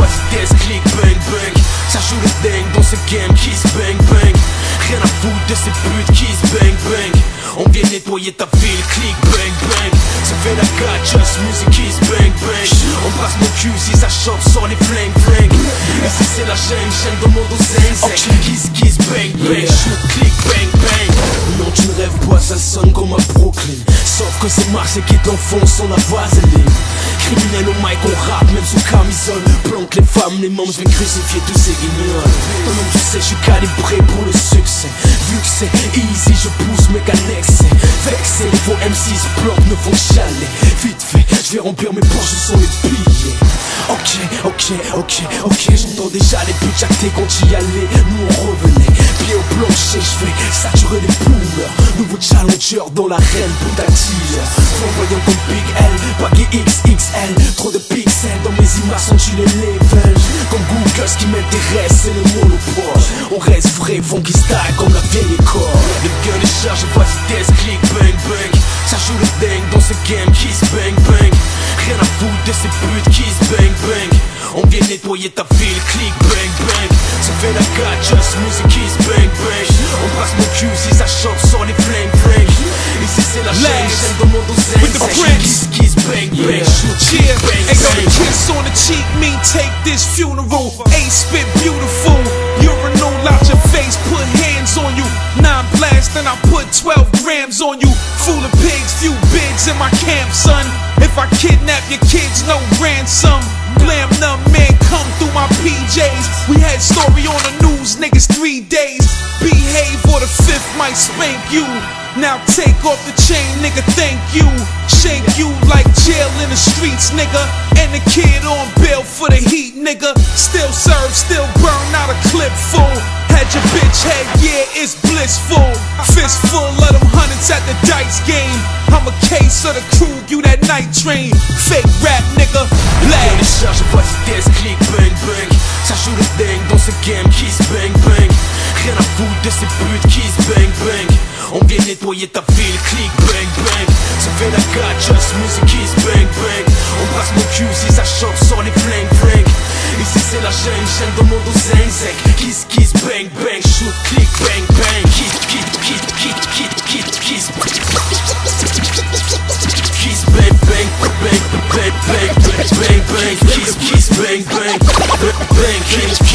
vas-y test, click, bang, bang. Ça joue le dingue dans ce game, kiss, bang, bang. Rien à foutre de ces putes, kiss, bang, bang. On vient nettoyer ta ville, click, bang, bang. Ça fait la gâte, just music, kiss, bang, bang. On passe mon cul si ça chope, sort les flingues, flingues. Ici c'est la chaîne, chaîne de monde aux zinzin Kiss, kiss, bang, bang, shoot, click, bang, bang. Non tu ne rêves pas, ça sonne comme à Brooklyn que c'est Marseille qui t'enfonce son la vaseline Criminel au mic, on rappe même sous camisole. Planque les femmes, les membres, je vais crucifier tous ces guignols. Toi même tu sais, je suis calibré pour le succès. Vu que c'est easy, je pousse mes l'excès Vexé, les faux M6 blocs ne font chaler Vite fait, je vais remplir mes poches, sont les billets Ok, ok, ok, ok, j'entends déjà les buts jactés quand j'y allais. Nous on revenait, pied au plancher, je vais saturer les challenger dans l'arène, putain dealer Flamboyant comme Big L, baggy XXL Trop de pixels dans mes images sont tu les levels Comme Google, ce qui m'intéresse c'est le monopole. On reste vrai, funky style comme la vieille école. Le gun est chargé, vas-y test, click, bang, bang. Ça joue le dingue dans ce game, kiss, bang, bang. Rien à foutre de ces putes, kiss, bang, bang On vient nettoyer ta ville, click, bang, bang Ça fait la just music, kiss, bang, bang On passe mon cul si ça sort les flingues Ici c'est la chaîne, chaîne de monde with the prince. Kiss, kiss, bang, bang, shoot, Yeah, bang, ain't got a kiss on the cheek, mean take this funeral. A spit beautiful, urinal out your face, put hands on you. Nine blast, then I put 12 grams on you. Fool of pigs, few bigs in my camp, son. If I kidnap your kids, no ransom. Blam numb man, come through my PJs. We had story on the news, niggas three days. Behave or the fifth might spank you. Now take off the chain, nigga, thank you. Shake you like jail in the streets, nigga. And the kid on bail for the heat, nigga. Still serve, still burn out a clip full. Had your bitch head, yeah, it's blissful. Fist full of them hundreds at the dice game. I'm a case of the crew, you that night train. Fake rap, nigga. que ces putes bang bang. On vient nettoyer ta ville, click bang bang. Ça fait la just music is bang bang. On passe nos cues si ça chope sur les flingues Ici c'est la chaîne, chaîne de monde aux Kiss kiss bang bang, shoot click bang bang. Kiss kiss kiss kiss kiss kiss kiss Kiss bang bang bang bang bang bang bang Kiss kiss bang bang bang bang.